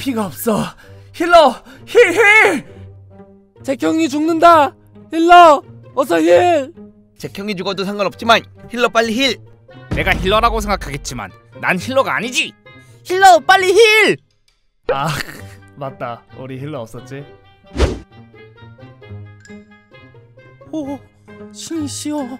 피가 없어. Healer, heal, heal! 잭형이 죽는다. Healer, 어서 heal. 잭형이 죽어도 상관없지만 healer 빨리 heal. 내가 healer라고 생각하겠지만 난 healer가 아니지. Healer 빨리 heal. 아, 맞다. 우리 healer 없었지? 오, 신이시여.